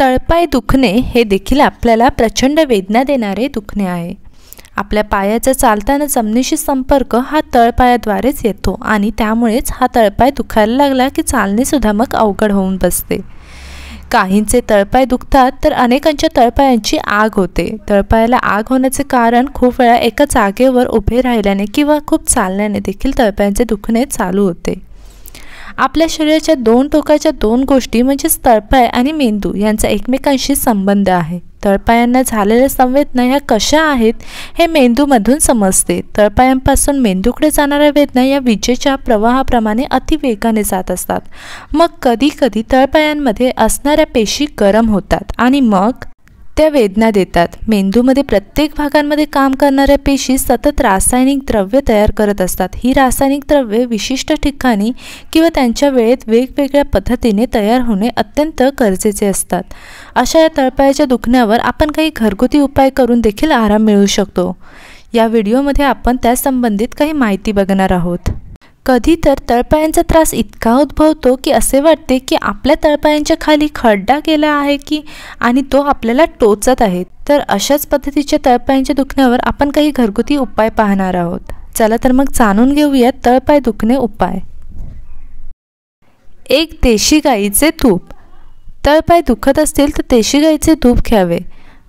तळपाय दुखणे हे देखील आपल्याला प्रचंड वेदना देणारे दुखणे आहे. आपल्या पायाचा चालताना जमिनीशी संपर्क हा तळपायाद्वारेच येतो आणि त्यामुळेच हा तळपाय दुखायला लागला की चालणेसुद्धा मग अवघड होऊन बसते. काहींचे तळपाय दुखतात तर अनेकांच्या तळपायांची आग होते. तळपायाला आग होण्याचे कारण खूप वेळा एका जागेवर उभे राहिल्याने किंवा खूप चालण्याने देखील तळपायांचे दुखणे चालू होते. आपल्या शरीराच्या दोन टोकाच्या दोन गोष्टी म्हणजेच तळपाय आणि मेंदू यांचा एकमेकांशी संबंध आहे. तळपायांना झालेल्या संवेदना ह्या कशा आहेत हे मेंदूमधून समजते. तळपायांपासून मेंदूकडे जाणाऱ्या वेदना या विजेच्या प्रवाहाप्रमाणे अतिवेगाने जात असतात. मग कधी कधी तळपायांमध्ये असणाऱ्या पेशी गरम होतात आणि मग त्या वेदना देतात. मेंदूमध्ये प्रत्येक भागांमध्ये काम करणाऱ्या पेशी सतत रासायनिक द्रव्य तयार करत असतात. ही रासायनिक द्रव्ये विशिष्ट ठिकाणी किंवा त्यांच्या वेळेत वेगवेगळ्या पद्धतीने तयार होणे अत्यंत गरजेचे असतात. अशा या तळपायाच्या दुखण्यावर आपण काही घरगुती उपाय करून देखील आराम मिळू शकतो. या व्हिडिओमध्ये आपण त्या संबंधित काही माहिती बघणार आहोत. कधी तर तळपायांचा त्रास इतका उद्भवतो की असे वाटते की आपल्या तळपायांच्या खाली खड्डा गेला आहे की आणि तो आपल्याला टोचत आहे. तर अशाच पद्धतीच्या तळपायांच्या दुखण्यावर आपण काही घरगुती उपाय पाहणार आहोत. चला तर मग जाणून घेऊयात तळपाय दुखणे उपाय. एक देशी गाईचे तूप. तळपाय दुखत असतील तर देशी गाईचे तूप घ्यावे.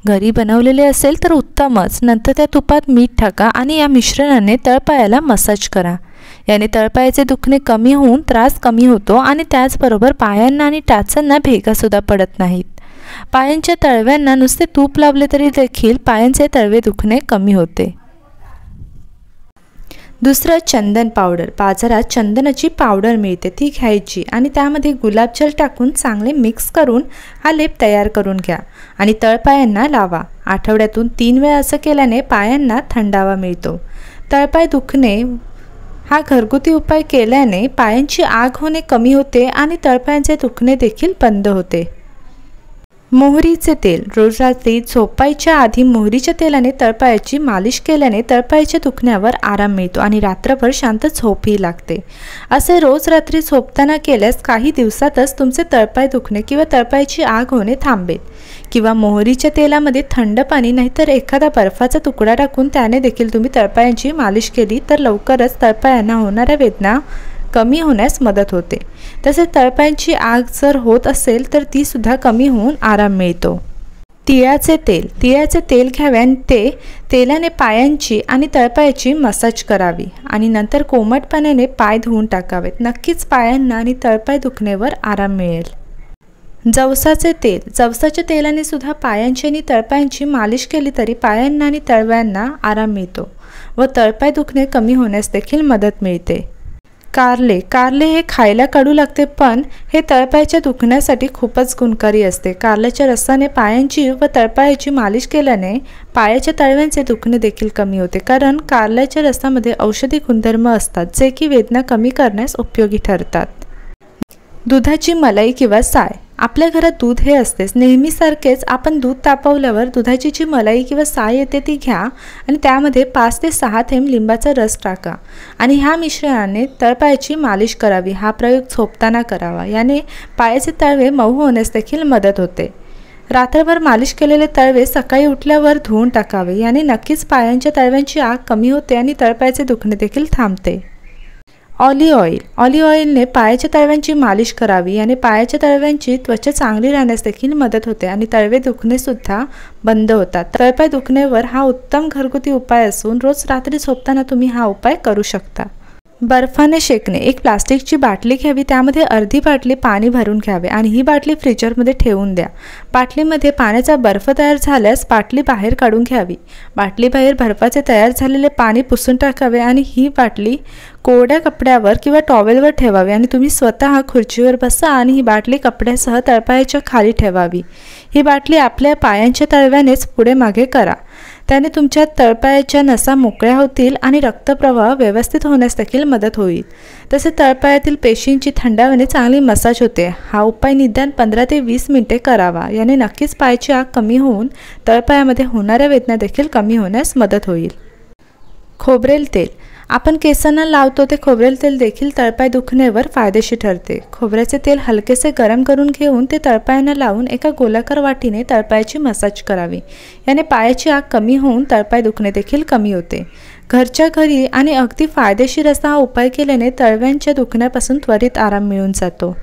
घरी बनवलेले असेल तर उत्तमच. नंतर त्या तुपात मीठ टाका आणि या मिश्रणाने तळपायाला मसाज करा. याने तळपायाचे दुखणे कमी होऊन त्रास कमी होतो आणि त्याचबरोबर पायांना आणि टाचांना भेगासुद्धा पडत नाहीत. पायांच्या तळव्यांना नुसते तूप लावले तरी देखील पायांचे तळवे दुखणे कमी होते. दुसरं चंदन पावडर. बाजारात चंदनाची पावडर मिळते. ती घ्यायची आणि त्यामध्ये गुलाबजल टाकून चांगले मिक्स करून हा लेप तयार करून घ्या आणि तळपायांना लावा. आठवड्यातून तीन वेळा असं केल्याने पायांना थंडावा मिळतो. तळपाय दुखणे हा घरगुती उपाय केल्याने पायांची आग होणे कमी होते आणि तळपायांचे दुखणे देखील बंद होते. मोहरीचे तेल. रोज रात्री झोपायच्या आधी मोहरीच्या तेलाने तळपायाची मालिश केल्याने तळपायाच्या दुखण्यावर आराम मिळतो आणि रात्रभर शांत झोपही लागते. असे रोज रात्री झोपताना केल्यास काही दिवसातच तुमचे तळपाय दुखणे किंवा तळपायाची आग होणे थांबेल. किंवा मोहरीच्या तेलामध्ये थंड पाणी नाहीतर एखादा बर्फाचा तुकडा टाकून त्याने देखील तुम्ही तळपायांची मालिश केली तर लवकरच तळपायांना होणाऱ्या वेदना कमी होण्यास मदत होते. तसेच तळपायांची आग जर होत असेल तर ती सुद्धा कमी होऊन आराम मिळतो. तिळाचे तेल. तिळाचे तेल घ्याव्याने ते तेलाने पायांची आणि तळपायाची मसाज करावी आणि नंतर कोमट पाण्याने पाय धुवून टाकावेत. नक्कीच पायांना आणि तळपाय दुखण्यावर आराम मिळेल. जवसाचे तेल. जवसाच्या तेलाने सुद्धा पायांची आणि तळपायांची मालिश केली तरी पायांना आणि तळव्यांना आराम मिळतो व तळपाय दुखणे कमी होण्यास देखील मदत मिळते. कारले. कारले हे खायला कडू लागते पण हे तळपायाच्या दुखण्यासाठी खूपच गुणकारी असते. कारल्याच्या रसाने पायांची व तळपायाची मालिश केल्याने पायाच्या तळव्यांचे दुखणे देखील कमी होते. कारण कारल्याच्या रसामध्ये औषधी गुणधर्म असतात जे की वेदना कमी करण्यास उपयोगी ठरतात. दुधाची मलाई किंवा साय. आपल्या घरात दूध हे असतेच. नेहमीसारखेच आपण दूध तापवल्यावर दुधाची जी मलाई किंवा साय येते ती घ्या आणि त्यामध्ये पाच ते सहा थेंब लिंबाचा रस टाका आणि ह्या मिश्रणाने तळपायाची मालिश करावी. हा प्रयोग झोपताना करावा. याने पायाचे तळवे मऊ होण्यास देखील मदत होते. रात्रभर मालिश केलेले तळवे सकाळी उठल्यावर धुवून टाकावे. याने नक्कीच पायांच्या तळव्यांची आग कमी होते आणि तळपायाचे दुखणे देखील थांबते. Olive oil. ऑलिव्ह ऑइलने पायाच्या तळव्यांची मालिश करावी. याने पायाच्या तळव्यांची त्वचा चांगली राहण्यास देखील मदत होते आणि तळवे दुखणेसुद्धा बंद होतात. तळपाय दुखण्यावर हा उत्तम घरगुती उपाय असून रोज रात्री झोपताना तुम्ही हा उपाय करू शकता. बर्फाने शेकणे. एक प्लास्टिकची बाटली घ्यावी त्यामध्ये अर्धी बाटली पाणी भरून घ्यावे आणि ही बाटली फ्रीजरमध्ये ठेवून द्या. बाटलीमध्ये पाण्याचा बर्फ तयार झाल्यास बाटली बाहेर काढून घ्यावी. बाटलीबाहेर बर्फाचे तयार झालेले पाणी पुसून टाकावे आणि ही बाटली कोरड्या कपड्यावर किंवा टॉवेलवर ठेवावी आणि तुम्ही स्वतः खुर्चीवर बसा आणि ही बाटली कपड्यासह तळपायाच्या खाली ठेवावी. ही बाटली आपल्या पायांच्या तळव्यानेच पुढे मागे करा. त्याने तुमच्या तळपायाच्या नसा मोकळ्या होतील आणि रक्तप्रवाह व्यवस्थित होण्यास देखील मदत होईल. तसे तळपायातील पेशींची थंडाव्याने चांगली मसाज होते. हा उपाय निदान पंधरा ते वीस मिनिटे करावा. याने नक्कीच पायाची आग कमी होऊन तळपायामध्ये होणाऱ्या वेदना देखील कमी होण्यास मदत होईल. खोबरेल तेल. आपण केसांना लावतो ते खोबरेल तेल देखील तळपाय दुखण्यावर फायदेशीर ठरते. खोबऱ्याचे तेल हलकेसे गरम करून घेऊन ते तळपायांना लावून एका गोलाकार वाटीने तळपायाची मसाज करावी. याने पायाची आग कमी होऊन तळपाय दुखणे देखील कमी होते. घरच्या घरी आणि अगदी फायदेशीर असा हा उपाय केल्याने तळव्यांच्या दुखण्यापासून त्वरित आराम मिळून जातो.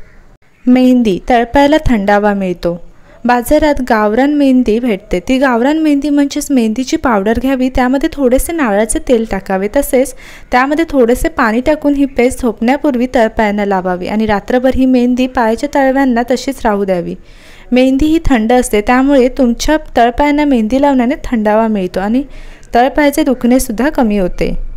मेहंदी तळपायाला थंडावा मिळतो. बाजारात गावरान मेहंदी भेटते. ती गावरान मेहंदी म्हणजेच मेहंदीची पावडर घ्यावी त्यामध्ये थोडेसे नारळाचे तेल टाकावे. तसेच त्यामध्ये थोडेसे पाणी टाकून ही पेस्ट झोपण्यापूर्वी तळपायांना लावावी आणि रात्रभर ही मेहंदी पायाच्या तळव्यांना तशीच राहू द्यावी. मेहंदी ही थंड असते त्यामुळे तुमच्या तळपायांना मेहंदी लावण्याने थंडावा मिळतो आणि तळपायाचे दुखणेसुद्धा कमी होते.